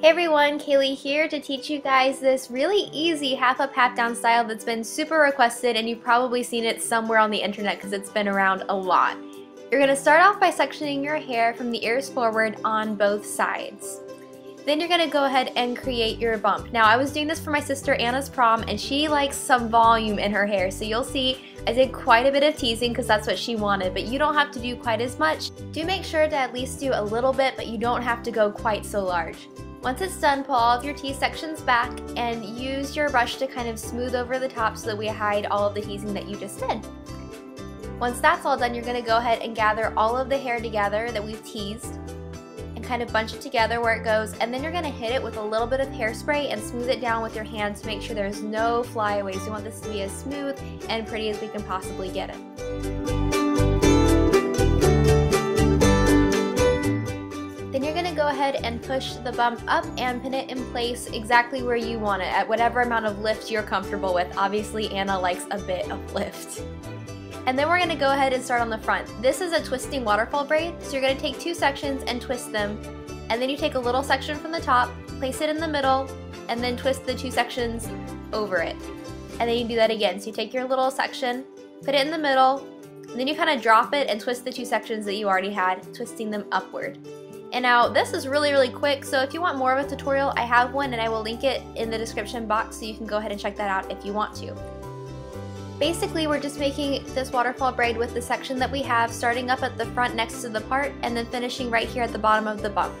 Hey everyone, Kayley here to teach you guys this really easy half up half down style that's been super requested and you've probably seen it somewhere on the internet because it's been around a lot. You're going to start off by sectioning your hair from the ears forward on both sides. Then you're going to go ahead and create your bump. Now I was doing this for my sister Anna's prom and she likes some volume in her hair so you'll see I did quite a bit of teasing because that's what she wanted but you don't have to do quite as much. Do make sure to at least do a little bit but you don't have to go quite so large. Once it's done, pull all of your tease sections back and use your brush to kind of smooth over the top so that we hide all of the teasing that you just did. Once that's all done, you're going to go ahead and gather all of the hair together that we've teased and kind of bunch it together where it goes and then you're going to hit it with a little bit of hairspray and smooth it down with your hand to make sure there's no flyaways. We want this to be as smooth and pretty as we can possibly get it. Ahead and push the bump up and pin it in place exactly where you want it, at whatever amount of lift you're comfortable with. Obviously, Anna likes a bit of lift. And then we're going to go ahead and start on the front. This is a twisting waterfall braid, so you're going to take two sections and twist them. And then you take a little section from the top, place it in the middle, and then twist the two sections over it. And then you do that again. So you take your little section, put it in the middle, and then you kind of drop it and twist the two sections that you already had, twisting them upward. And now this is really, really quick, so if you want more of a tutorial, I have one and I will link it in the description box so you can go ahead and check that out if you want to. Basically, we're just making this waterfall braid with the section that we have, starting up at the front next to the part and then finishing right here at the bottom of the bump.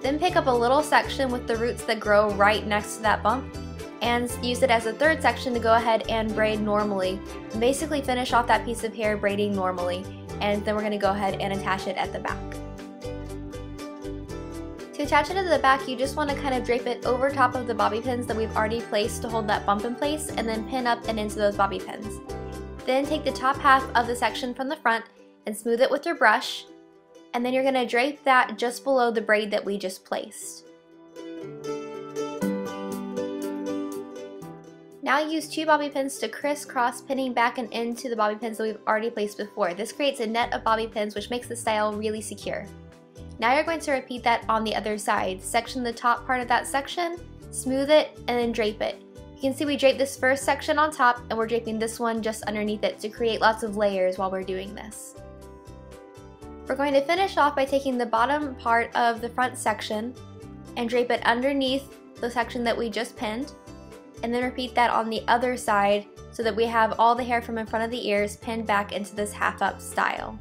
Then pick up a little section with the roots that grow right next to that bump and use it as a third section to go ahead and braid normally. Basically finish off that piece of hair braiding normally and then we're going to go ahead and attach it at the back. To attach it to the back, you just want to kind of drape it over top of the bobby pins that we've already placed to hold that bump in place and then pin up and into those bobby pins. Then take the top half of the section from the front and smooth it with your brush and then you're going to drape that just below the braid that we just placed. Now use two bobby pins to crisscross pinning back and into the bobby pins that we've already placed before. This creates a net of bobby pins which makes the style really secure. Now you're going to repeat that on the other side. Section the top part of that section, smooth it, and then drape it. You can see we draped this first section on top and we're draping this one just underneath it to create lots of layers while we're doing this. We're going to finish off by taking the bottom part of the front section and drape it underneath the section that we just pinned and then repeat that on the other side so that we have all the hair from in front of the ears pinned back into this half up style.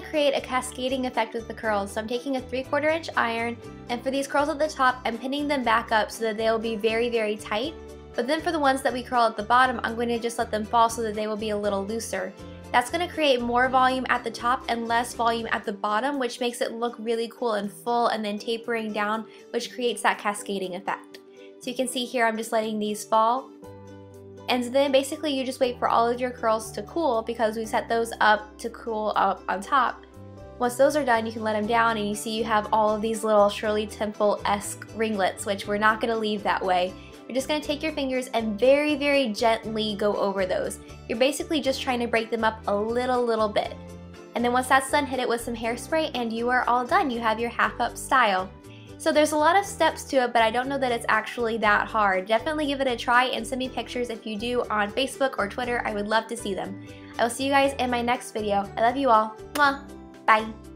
To create a cascading effect with the curls, so I'm taking a 3 quarter inch iron, and for these curls at the top, I'm pinning them back up so that they'll be very, very tight. But then for the ones that we curl at the bottom, I'm going to just let them fall so that they will be a little looser. That's going to create more volume at the top and less volume at the bottom, which makes it look really cool and full and then tapering down, which creates that cascading effect. So you can see here I'm just letting these fall and then basically you just wait for all of your curls to cool because we set those up to cool up on top. Once those are done, you can let them down and you see you have all of these little Shirley Temple-esque ringlets, which we're not going to leave that way. You're just going to take your fingers and very, very gently go over those. You're basically just trying to break them up a little, little bit. And then once that's done, hit it with some hairspray and you are all done. You have your half up style. So there's a lot of steps to it, but I don't know that it's actually that hard. Definitely give it a try and send me pictures if you do on Facebook or Twitter. I would love to see them. I will see you guys in my next video. I love you all. Mwah. Bye.